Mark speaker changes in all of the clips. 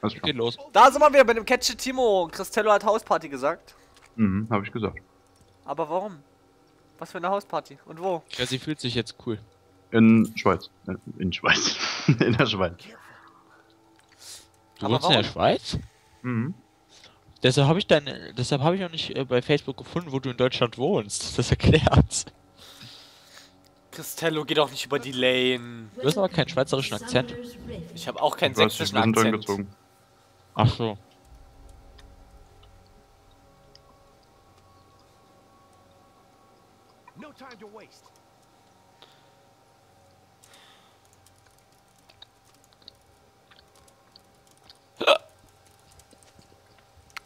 Speaker 1: Alles klar.
Speaker 2: Geht los.
Speaker 3: Da sind wir wieder bei dem Catch Timo. Cristello hat Hausparty gesagt.
Speaker 1: Mhm, habe ich gesagt.
Speaker 3: Aber warum? Was für eine Hausparty? Und wo?
Speaker 2: Ja, sie fühlt sich jetzt cool.
Speaker 1: In Schweiz. Äh, In Schweiz. in der Schweiz.
Speaker 2: Du
Speaker 3: Aber
Speaker 2: wohnst in der
Speaker 3: warum?
Speaker 2: Schweiz?
Speaker 1: Mhm.
Speaker 2: Deshalb habe ich dann, deshalb habe ich auch nicht äh, bei Facebook gefunden, wo du in Deutschland wohnst. Das erklärt.
Speaker 3: Cristello geht auch nicht über die Lane.
Speaker 2: Du hast aber keinen schweizerischen Akzent.
Speaker 3: Ich habe auch keinen
Speaker 1: Du hast dich
Speaker 3: sächsischen Akzent.
Speaker 2: Ach so.
Speaker 4: No time to waste.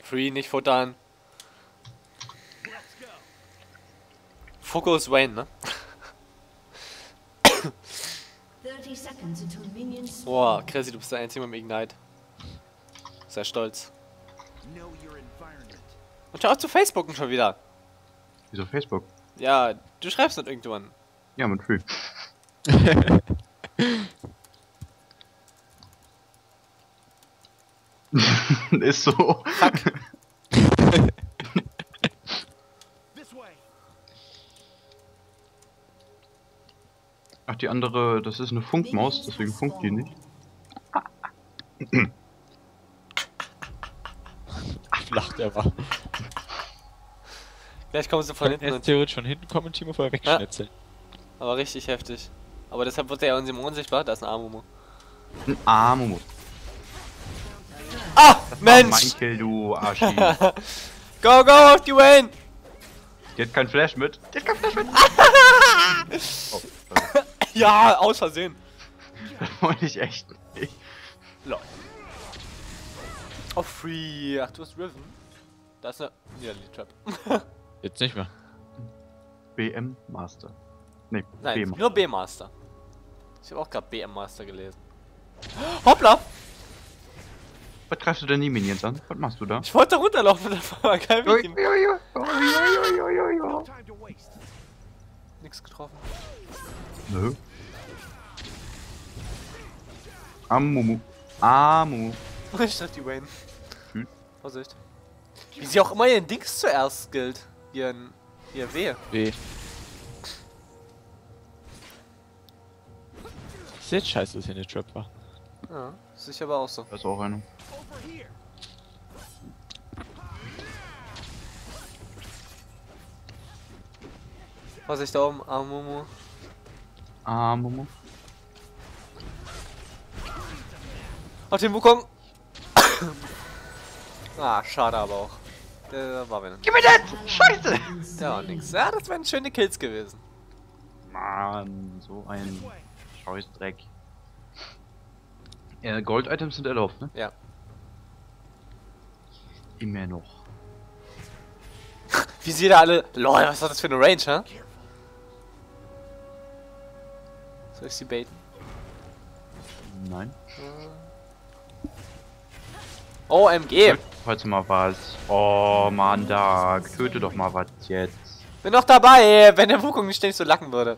Speaker 3: Free, nicht futtern.
Speaker 4: Let's go.
Speaker 3: Fokus Wayne, ne?
Speaker 5: 30 seconds until minions
Speaker 3: Boah, Chrissy, du bist der Einzige mit dem Ignite. Sehr stolz. Und schau auf zu Facebooken schon wieder.
Speaker 1: Wieso Facebook?
Speaker 3: Ja, du schreibst nicht irgendwann.
Speaker 1: Ja, mit Free. Ist so.
Speaker 4: Way.
Speaker 1: Ach, die andere, das ist eine Funkmaus, deswegen funkt die nicht.
Speaker 2: Lacht er mal.
Speaker 3: Gleich kommen sie von hinten und
Speaker 2: theoretisch von hinten kommen und Timo vorher wegschnetzeln.
Speaker 3: Aber richtig heftig. Aber deshalb wird er ja unserem unsichtbar. Da ist ein Amumu.
Speaker 1: Ein Armumu.
Speaker 3: Ah!
Speaker 1: Mein
Speaker 3: Mensch!
Speaker 1: Kill, du Arschi.
Speaker 3: Go, go auf die Wayne!
Speaker 1: Die hat kein Flash mit. Die hat kein Flash mit. oh.
Speaker 3: Ja, aus Versehen.
Speaker 1: das wollte ich echt nicht.
Speaker 3: Lol. Oh, free. Ach, du hast Riven. Da ist eine. Ja, die Trap.
Speaker 2: Jetzt nicht mehr.
Speaker 1: BM Master. Nee,
Speaker 3: Nein,
Speaker 1: B Master.
Speaker 3: nur B-Master. Ich habe auch gerade BM-Master gelesen. Hoppla!
Speaker 1: Was greifst du denn die Minions an? Was machst du da?
Speaker 3: Ich wollte runterlaufen dann war kein
Speaker 4: waste.
Speaker 3: Nix getroffen.
Speaker 1: Nö. Amumu. Amumu.
Speaker 3: Ich treffe die Wayne.
Speaker 1: Hm.
Speaker 3: Vorsicht. Wie sie auch immer ihren Dings zuerst gilt. Ihren. Ihr W.
Speaker 2: B. Ist jetzt scheiße, dass hier eine Trap war.
Speaker 3: Ja, sicher aber auch so.
Speaker 1: Da ist auch eine.
Speaker 4: Here.
Speaker 3: Vorsicht da oben, Amumu.
Speaker 1: Amumu.
Speaker 3: Auf den Wukong! ah, schade aber auch. Der war wenn.
Speaker 1: Gib mir das! Scheiße!
Speaker 3: War nix. Ja, das wären schöne Kills gewesen.
Speaker 1: Mann, so ein Scheißdreck. Ja, Gold-Items sind erlaubt, ne?
Speaker 3: Ja.
Speaker 1: Immer noch.
Speaker 3: Wie sie da alle. Lol, was war das für eine Range, hä? Soll ich sie baiten?
Speaker 1: Nein.
Speaker 3: OMG!
Speaker 1: Heute mal was. Oh, Mann, da. Töte doch mal was jetzt.
Speaker 3: Bin noch dabei, wenn der Wukong nicht ständig so lacken würde.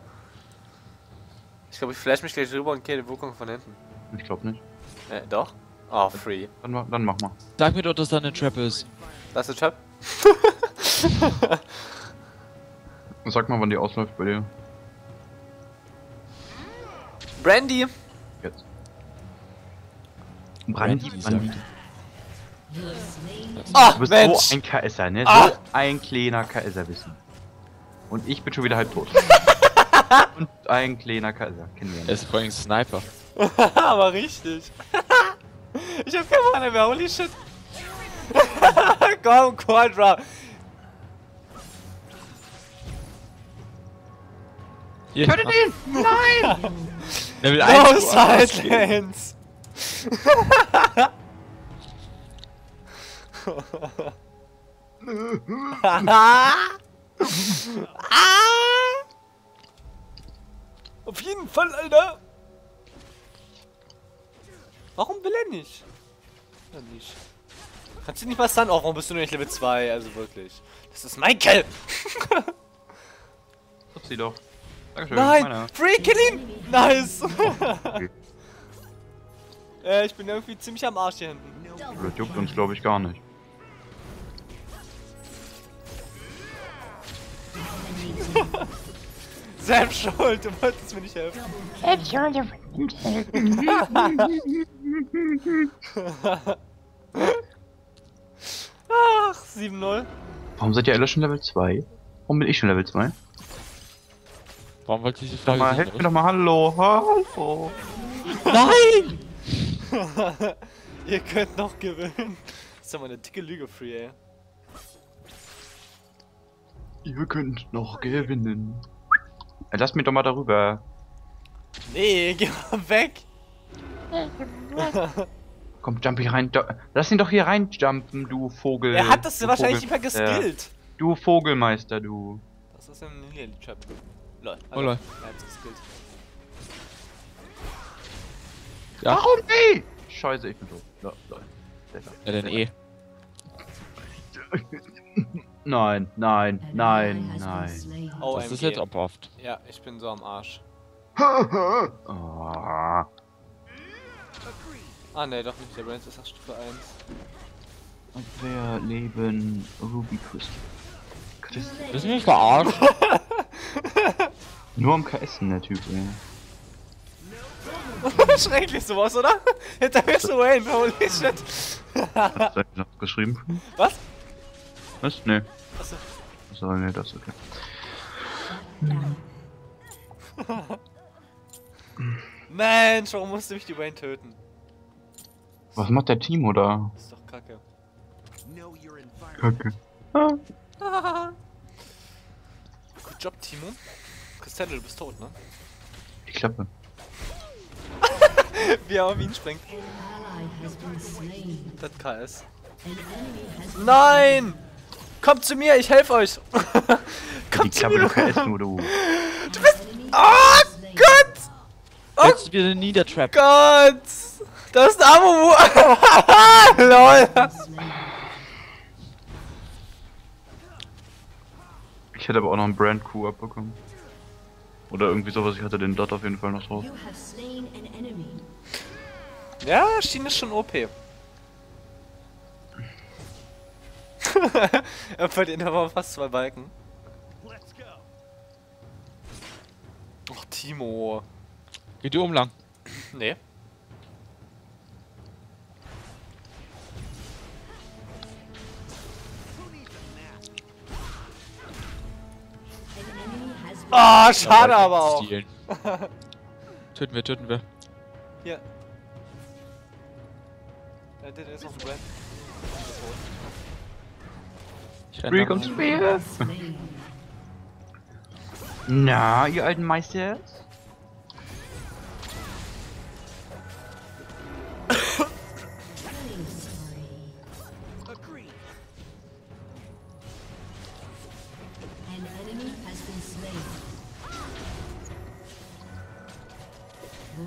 Speaker 3: Ich glaube, ich flash mich gleich rüber und kill den Wukong von hinten.
Speaker 1: Ich glaube nicht.
Speaker 3: Äh, doch? Oh, free.
Speaker 1: Dann, ma- dann mach mal.
Speaker 2: Sag mir doch, dass da eine Trap ist.
Speaker 3: Das ist der Trap?
Speaker 1: Sag mal, wann die ausläuft bei dir.
Speaker 3: Brandy!
Speaker 1: Jetzt.
Speaker 2: Brandy,
Speaker 1: Brandy. Brandy.
Speaker 3: Ah,
Speaker 1: Du bist
Speaker 3: Mensch!
Speaker 1: so ein KSer, ne?
Speaker 3: Ah.
Speaker 1: So ein kleiner KSer wissen. Und ich bin schon wieder halb tot. Und ein kleiner KSer. Kennen wir ja
Speaker 2: Er
Speaker 1: nicht.
Speaker 2: ist vor allem Sniper.
Speaker 3: Aber richtig. ich hab keine Ahnung mehr, holy shit. Komm, Quadra.
Speaker 2: Hier,
Speaker 1: Tötet ihn!
Speaker 2: Level
Speaker 3: No
Speaker 2: 1.
Speaker 3: silence. Ah! Auf jeden Fall, Alter. Warum will er nicht? Ja, nicht. Kannst du nicht mal stunnen? Oh, warum bist du nur nicht Level 2? Also wirklich. Das ist mein Kill.
Speaker 1: Sie doch. Dankeschön.
Speaker 3: Nein!
Speaker 1: meiner.
Speaker 3: Free Kill ihn! Nice!
Speaker 1: Okay.
Speaker 3: äh, ich bin irgendwie ziemlich am Arsch hier hinten.
Speaker 1: Das juckt uns, glaube ich, gar nicht.
Speaker 3: Selbst schuld, du wolltest mir nicht helfen. Ach, 7-0.
Speaker 1: Warum seid ihr alle schon Level 2? Warum bin ich schon Level 2?
Speaker 2: Warum wollte ich diese
Speaker 1: Sag mal,
Speaker 2: nicht
Speaker 1: helft mir doch mal Hallo. Hallo.
Speaker 2: Nein!
Speaker 3: Ihr könnt noch gewinnen. Das ist ja mal eine dicke Lüge, Free, ey.
Speaker 1: Ihr könnt noch gewinnen. Lass mich doch mal darüber.
Speaker 3: Nee, geh mal weg.
Speaker 1: Komm, jump hier rein. Lass ihn doch hier reinjumpen, du Vogel.
Speaker 3: Er hat das
Speaker 1: du
Speaker 3: wahrscheinlich nicht
Speaker 1: Vogel-
Speaker 3: mehr
Speaker 1: Ja.
Speaker 3: geskillt.
Speaker 1: Du Vogelmeister, du.
Speaker 3: Das ist ein Lily Trap. Lol.
Speaker 2: Oh, lol.
Speaker 3: Er hat's geskillt.
Speaker 2: Ja.
Speaker 1: Warum nicht? Scheiße, ich bin tot. Ja, lol. Besser.
Speaker 2: Ja, dann eh.
Speaker 1: Nein, nein, nein, nein.
Speaker 3: Oh,
Speaker 2: Das ist
Speaker 3: MG.
Speaker 2: jetzt oft.
Speaker 3: Ja, ich bin so am Arsch.
Speaker 1: Ah.
Speaker 3: Ah, ne, doch nicht. Der Brand ist erst Stufe 1.
Speaker 1: Abwehr, Leben, Ruby Crystal. Christ
Speaker 2: Willst du mich verarschen?
Speaker 1: Nur am KS, der Typ, ey.
Speaker 3: Schrecklich sowas, oder? Hinter mir ist Wayne, holy shit.
Speaker 1: Hast du noch geschrieben?
Speaker 3: Was?
Speaker 1: Was? Nee.
Speaker 3: Achso.
Speaker 1: Achso, nee, das ist okay.
Speaker 3: Mensch, warum musste mich die Wayne töten?
Speaker 1: Was macht der Timo da?
Speaker 3: Das ist doch kacke.
Speaker 1: Kacke.
Speaker 3: Gut Job, Timo. Costello, du bist tot, ne?
Speaker 1: Die Klappe.
Speaker 3: Wie er auf ihn springt. Das KS. Nein! Kommt zu mir, ich helfe euch!
Speaker 1: Die
Speaker 3: Kommt zu
Speaker 1: Klappe, du
Speaker 3: mir!
Speaker 1: KS nur, du.
Speaker 5: enemy
Speaker 3: Oh. Gott! Oh
Speaker 2: Jetzt wieder Niedertrap.
Speaker 3: Gott! Das ist Amumu! LOL!
Speaker 1: Ich hätte aber auch noch einen Brand Coup abbekommen. Oder irgendwie sowas, ich hatte den Dot auf jeden Fall noch drauf.
Speaker 3: Ja, Schiene ist schon OP. er verdient aber fast zwei Balken. Och, Timo.
Speaker 2: Geh du umlang.
Speaker 3: Nee. Ah, schade aber auch.
Speaker 2: Töten wir, töten wir.
Speaker 3: Hier. Ja, der ist noch ein Brand.
Speaker 5: Spree.
Speaker 4: Agreed.
Speaker 5: An enemy has been slain.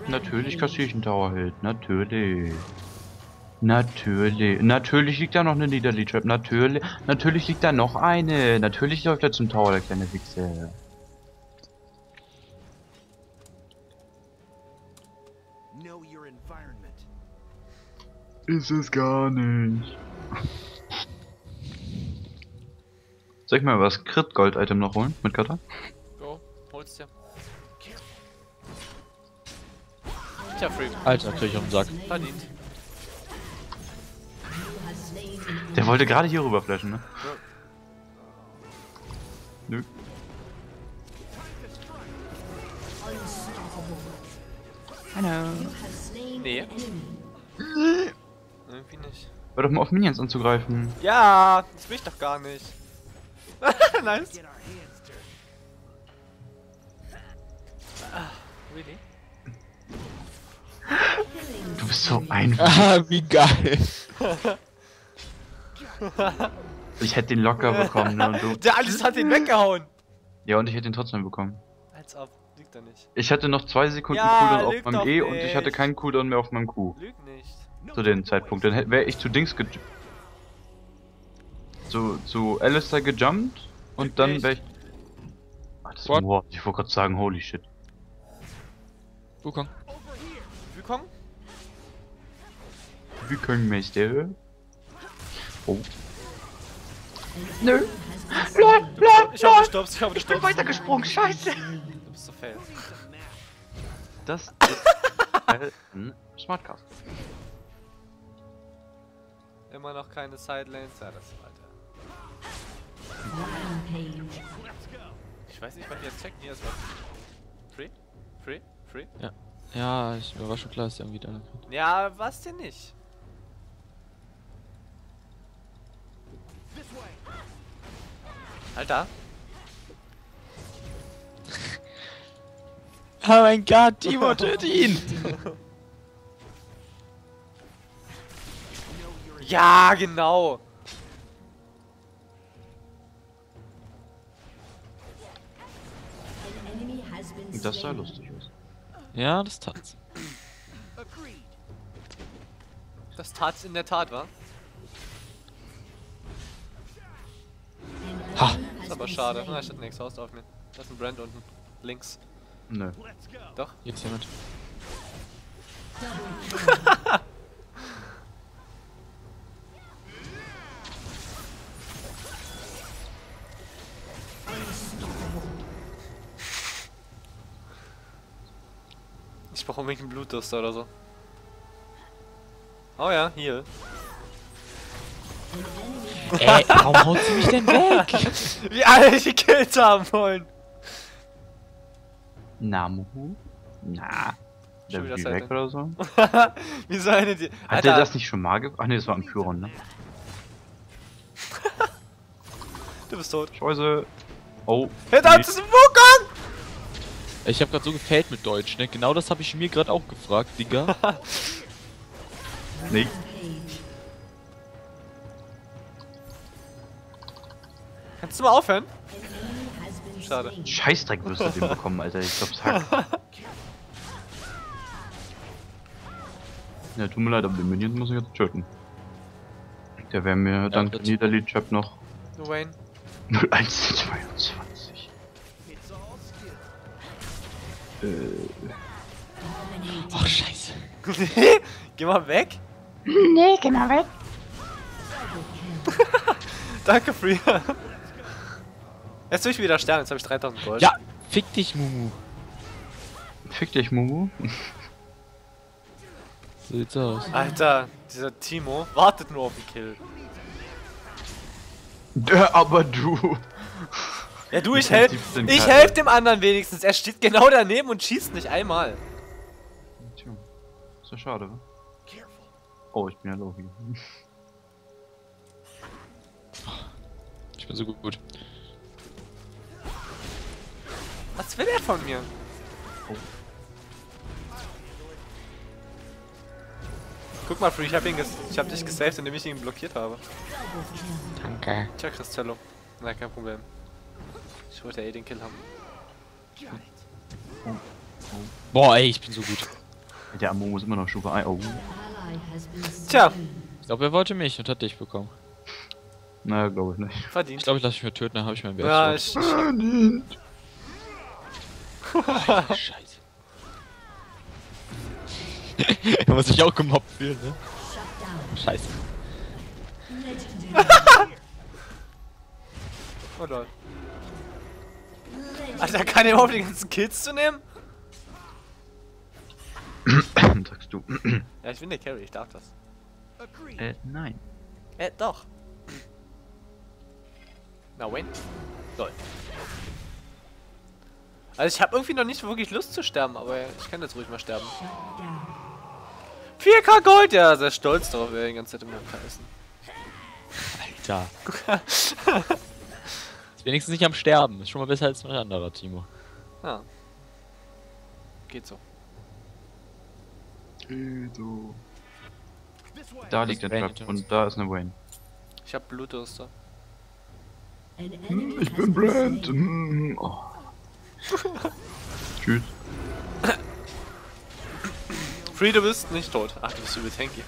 Speaker 1: Natürlich kassiere ich einen Towerheld. Natürlich. Natürlich. Natürlich liegt da noch eine Niederlee Trap. Natürlich. Natürlich liegt da noch eine. Natürlich läuft er zum Tower, der kleine Wichser. Ist es gar nicht. Soll ich mal was Crit Gold Item noch holen mit Kata?
Speaker 3: Go, hol's dir. Tja, Free.
Speaker 2: Alter, krieg ich auf den Sack.
Speaker 3: Verdient.
Speaker 1: Der wollte gerade hier rüber flashen, ne? Nö. Hallo.
Speaker 3: Nee. Irgendwie nicht.
Speaker 1: Hör doch mal auf Minions anzugreifen.
Speaker 3: Ja, das will ich doch gar nicht. nice.
Speaker 4: Dirty.
Speaker 3: Really?
Speaker 1: Du bist so einfach.
Speaker 2: Ah, wie geil.
Speaker 1: Ich hätte den locker bekommen, ne? Und du.
Speaker 3: Der Alice hat ihn weggehauen.
Speaker 1: Ja, und ich hätte ihn trotzdem bekommen.
Speaker 3: Als ob. Liegt er nicht.
Speaker 1: Ich hatte noch zwei Sekunden
Speaker 3: Ja,
Speaker 1: Cooldown
Speaker 3: lüg
Speaker 1: auf meinem E und ich hatte
Speaker 3: nicht.
Speaker 1: keinen Cooldown mehr auf meinem Q.
Speaker 3: Lüg nicht.
Speaker 1: Zu dem Zeitpunkt. Dann wäre ich zu Dings ge zu, zu Alistair gejumpt und dann
Speaker 3: Wirklich?
Speaker 1: wäre ich. Ach, das
Speaker 2: What?
Speaker 1: war Wort. Ich wollte gerade sagen, holy shit.
Speaker 2: Wukong.
Speaker 3: Wukong?
Speaker 1: Rücken, Meister. Oh.
Speaker 5: Nö.
Speaker 1: Lol, lol,
Speaker 3: Ich du stoppst, ich
Speaker 1: Ich bin weitergesprungen, scheiße.
Speaker 3: Du bist so fail.
Speaker 1: Das ist ein Smartcast.
Speaker 3: Immer noch keine Sidelanes. Ja, das Alter.
Speaker 5: Rampage.
Speaker 3: Ich weiß nicht, was die jetzt checken. Hier ist was. Free? Free? Free?
Speaker 2: Ja, ich, mir war schon klar, dass der irgendwie da
Speaker 3: Ja, was denn nicht? Alter.
Speaker 2: Oh mein Gott, Timo, töte ihn!
Speaker 3: Ja, genau.
Speaker 1: Das sah lustig aus.
Speaker 2: Ja, das tat's.
Speaker 3: Das tat's in der Tat, wa?
Speaker 2: Ha.
Speaker 3: Ist aber schade. Na, ich hatte einen Exhaust auf mir. Da ist ein Brand unten. Links.
Speaker 1: Nö.
Speaker 3: Doch.
Speaker 2: Hier ist jemand.
Speaker 3: Ich brauche unbedingt einen Blutduster oder so. Oh ja, hier.
Speaker 2: Ey, warum haut sie mich denn weg?
Speaker 3: Wie alle die Kills haben wollen.
Speaker 1: Namu? Na.
Speaker 3: Schon
Speaker 1: Der
Speaker 3: wieder
Speaker 1: wie
Speaker 3: Seite.
Speaker 1: weg oder so?
Speaker 3: Wieso eine die.
Speaker 1: Hat der das nicht schon mal ge... Ach ne, das war ein Pyron, ne?
Speaker 3: Du bist tot.
Speaker 1: Scheiße. Oh.
Speaker 3: Hinter uns ist ein Wukong!
Speaker 2: Ich hab grad so gefällt mit Deutsch, ne? Genau das habe ich mir gerade auch gefragt, Digga.
Speaker 1: Nee.
Speaker 3: Kannst du mal aufhören? Schade.
Speaker 1: Scheißdreck wirst du den bekommen, Alter. Ich glaub's hackt. Ja, tut mir leid, aber den Minion muss ich jetzt töten. Der wäre mir dank
Speaker 2: bitte.
Speaker 1: Niederlied-Chap noch
Speaker 3: No Wayne.
Speaker 1: 0122.
Speaker 4: It's all skill.
Speaker 1: Äh.
Speaker 2: Ach, scheiße.
Speaker 3: Geh mal weg.
Speaker 1: nee, geh mal weg.
Speaker 3: Danke, Free. Jetzt will ich wieder sterben, jetzt habe ich 3000 Gold.
Speaker 2: Ja, fick dich, Mumu.
Speaker 1: Fick dich, Mumu.
Speaker 2: So sieht's aus.
Speaker 3: Alter, dieser Timo wartet nur auf den Kill.
Speaker 1: Der, aber du.
Speaker 3: Ja, du, ich helf,
Speaker 1: hab 17
Speaker 3: ich helf dem anderen wenigstens. Er steht genau daneben und schießt nicht einmal.
Speaker 1: Tja, ist ja schade. Oh, ich bin ja low hier.
Speaker 2: Ich bin so gut.
Speaker 3: Was will er von mir? Guck mal, Free, ich hab, ihn ges ich hab dich gesaved, indem ich ihn blockiert habe.
Speaker 2: Danke.
Speaker 3: Tja, Cristello. Na, kein Problem. Ich wollte eh den Kill haben.
Speaker 4: It.
Speaker 2: Boah, ey, ich bin so gut.
Speaker 1: Der Amomo ist immer noch Stufe 1. Oh.
Speaker 3: Tja,
Speaker 2: Ich glaube, er wollte mich und hat dich bekommen.
Speaker 1: Naja, glaube ich nicht.
Speaker 2: Ich
Speaker 3: verdient.
Speaker 2: glaube, ich lasse mich mal töten, dann habe ich meinen Wert.
Speaker 3: Ja, ich, ich,
Speaker 1: Verdient.
Speaker 2: Scheiße. da muss ich auch gemobbt fühlen, ne?
Speaker 5: Shut down.
Speaker 2: Scheiße.
Speaker 5: Legendary.
Speaker 3: oh lol. Alter, kann er überhaupt die ganzen Kills zu nehmen?
Speaker 1: Sagst du.
Speaker 3: Ja, ich bin der Carry, ich darf das.
Speaker 1: Äh, nein.
Speaker 3: Äh, doch. Na, Wayne? Lol. Also ich habe irgendwie noch nicht wirklich Lust zu sterben, aber ich kann jetzt ruhig mal sterben.
Speaker 5: Shut down.
Speaker 3: 4k Gold! Ja, sehr stolz darauf, wer die ganze Zeit im MK ist.
Speaker 2: Alter. Ist wenigstens nicht am Sterben. Ist schon mal besser als ein anderer, Timo.
Speaker 3: Ja. Geht so.
Speaker 4: This way.
Speaker 1: Da liegt der Trap und da ist eine Wayne.
Speaker 3: Ich hab Blutdurster.
Speaker 5: Enemy
Speaker 1: Ich bin Brand. Mm, Oh. Tschüss.
Speaker 3: Free, du bist nicht tot. Ach, du bist übel tanky.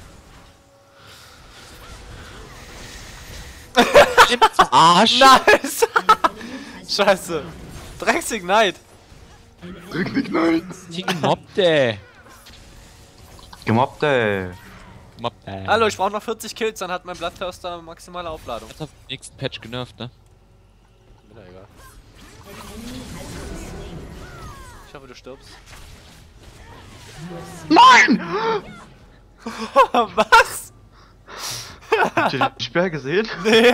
Speaker 2: Arsch!
Speaker 3: Nice! Scheiße. Drecksignite.
Speaker 1: Nein.
Speaker 2: Die gemobbt, ey.
Speaker 1: Gemobbt, ey.
Speaker 2: Mob. Äh,
Speaker 3: Hallo, ich brauche noch 40 Kills, dann hat mein Bloodthirster maximale Aufladung.
Speaker 2: Hat auf dem nächsten Patch genervt, ne?
Speaker 3: Hoffe, du stirbst.
Speaker 1: Nein!
Speaker 3: Was?
Speaker 1: Habt ihr den Sperr gesehen?
Speaker 3: Nee.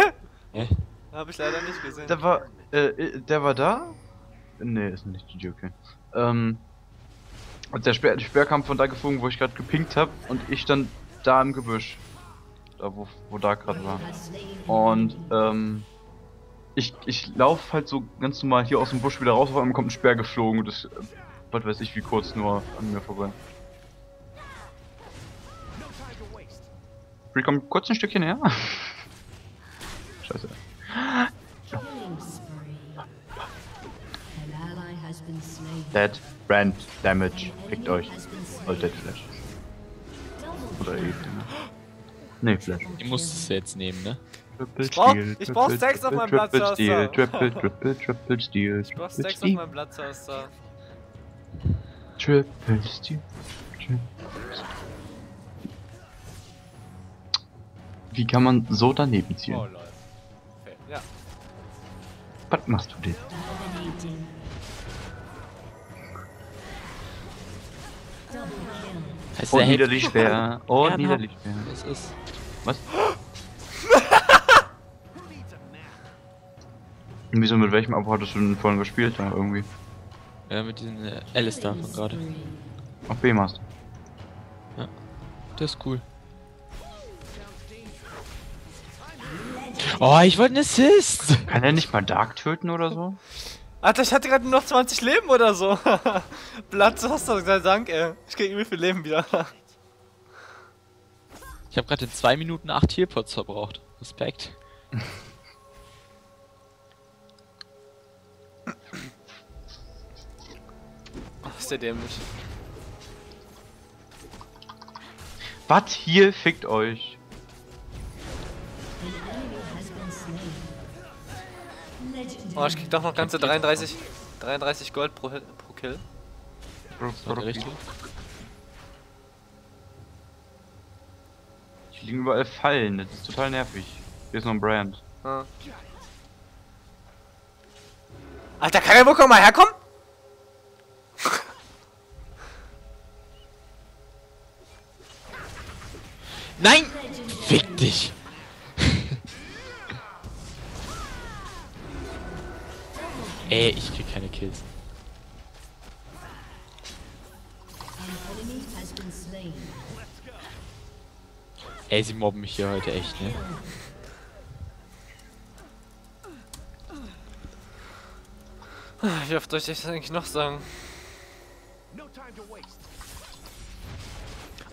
Speaker 2: Hä?
Speaker 3: Hab ich leider nicht gesehen.
Speaker 1: Der war, äh, der war da? Nee, ist nicht die Joke. Ähm, und der Speer, der Speer kam von da geflogen, wo ich gerade gepinkt hab und ich stand da im Gebüsch. Da, wo, wo da gerade war. Und, ähm, ich, ich lauf halt so ganz normal hier aus dem Busch wieder raus, auf einmal kommt ein Speer geflogen und das, was weiß ich, wie kurz nur an mir vorbei. Free, komm kurz ein Stückchen her. Scheiße. Dead, Brand, Damage. Fickt euch. Oh, Dead Flash. Oder eh. Nee, Flash.
Speaker 2: Die musstest du jetzt nehmen, ne?
Speaker 1: Triple
Speaker 3: Ich brauch-
Speaker 1: Steal,
Speaker 3: ich brauch
Speaker 1: Triple,
Speaker 3: Stacks auf meinem
Speaker 1: Triple,
Speaker 3: Platz,
Speaker 1: Steal,
Speaker 3: Alter.
Speaker 1: Triple, Triple, Triple Steal,
Speaker 3: Ich brauch
Speaker 1: Triple
Speaker 3: Stacks auf meinem Bloodthirster.
Speaker 1: Triple Steal, Triple Wie kann man so daneben
Speaker 3: Oh
Speaker 1: zielen?
Speaker 3: lol. Okay, ja.
Speaker 1: Was machst du denn?
Speaker 2: Heißt,
Speaker 1: Und
Speaker 2: der hält-
Speaker 1: niederlich schwer. Und
Speaker 2: Ehrenhaft.
Speaker 1: niederlich schwer.
Speaker 2: Das ist.
Speaker 4: Map?
Speaker 1: Wieso, mit welchem Abo hattest du denn vorhin gespielt da irgendwie?
Speaker 2: Ja, mit diesem äh, Alistair von gerade.
Speaker 1: Auf B-Master.
Speaker 2: Das ist cool. Oh, ich wollte einen Assist!
Speaker 1: Kann er nicht mal Dark töten oder so?
Speaker 3: Alter, ich hatte gerade nur noch 20 Leben oder so. Bloodthirster, sei Dank, ey. Ich krieg übel viel Leben wieder.
Speaker 2: Ich habe gerade in 2 Minuten 8 Healpots verbraucht. Respekt.
Speaker 3: ist der dämlich.
Speaker 1: Was hier fickt euch?
Speaker 3: Oh, ich krieg doch noch ganze 33, 33 Gold pro, pro Kill.
Speaker 1: Hier liegen überall Fallen, das ist total nervig. Hier ist noch ein Brand.
Speaker 3: Ah. Alter, kann der Wucker mal herkommen?
Speaker 2: Nein! Fick dich! Ey, ich krieg keine Kills. Ey, sie mobben mich hier heute echt, ne?
Speaker 3: Wie oft soll ich das eigentlich noch sagen?
Speaker 4: No time to waste.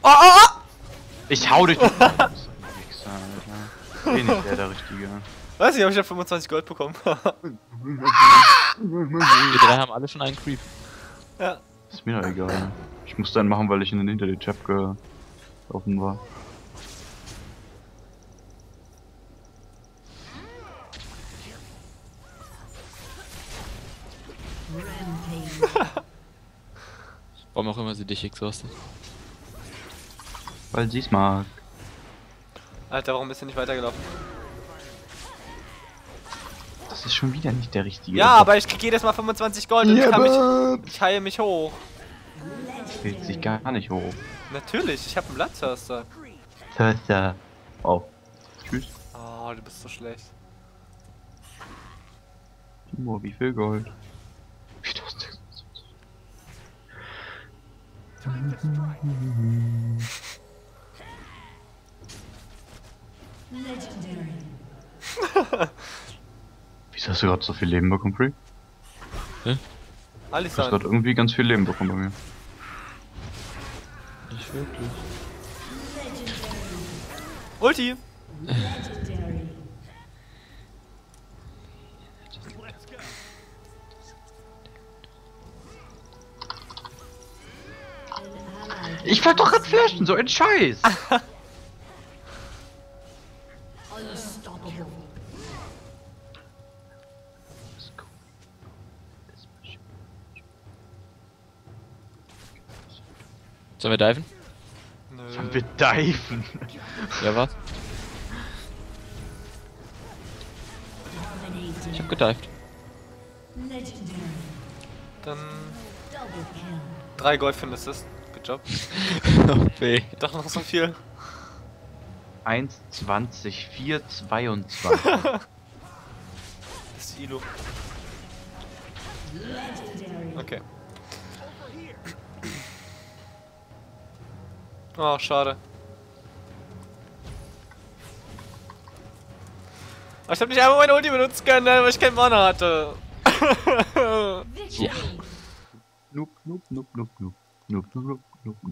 Speaker 3: Oh, oh, oh!
Speaker 1: Ich hau dich. Bin ich der, der Richtige.
Speaker 3: Weiß ich, aber ich hab 25 Gold bekommen.
Speaker 2: Wir drei haben alle schon einen Creep.
Speaker 3: ja.
Speaker 1: Ist mir doch egal. Ich musste einen machen, weil ich hinter die Chap gelaufen war.
Speaker 2: Warum auch immer sie dich exhaustet.
Speaker 1: Weil sie's mag.
Speaker 3: Alter, warum bist du nicht weitergelaufen?
Speaker 1: Das ist schon wieder nicht der Richtige.
Speaker 3: Ja, aber ich krieg jedes Mal 25 Gold und ich kann mich. Ich heile mich hoch.
Speaker 1: Das hält sich gar nicht hoch.
Speaker 3: Natürlich, ich hab einen Bloodthirster.
Speaker 1: Tata. Oh. Tschüss.
Speaker 3: Oh, du bist so schlecht.
Speaker 1: Timo, wie viel Gold? 4600.
Speaker 5: Legendary.
Speaker 1: Wieso hast du gerade so viel Leben bekommen, Free? Du hast gerade irgendwie ganz viel Leben bekommen bei mir.
Speaker 2: Nicht wirklich.
Speaker 3: Ulti.
Speaker 5: Legendary.
Speaker 4: Let's go.
Speaker 5: An ally.
Speaker 1: Ich wollte doch gerade flashen, so ein Scheiß!
Speaker 2: Sollen wir diven?
Speaker 3: Nö.
Speaker 1: Bedeifen.
Speaker 2: Ja, was? Ich hab gedived.
Speaker 3: Dann drei Gold für den Assist. Good Job.
Speaker 2: B.
Speaker 3: Doch noch so viel.
Speaker 1: 1, 20, 4, 22.
Speaker 3: Das ist Ilo.
Speaker 5: Legendary.
Speaker 3: Okay. Oh, schade. Aber ich hab nicht einmal meine Ulti benutzen können, ne, weil ich keinen Mana hatte.
Speaker 1: Noob, noob, noob, noob, noob. Noob, noob, noob, noob, noob.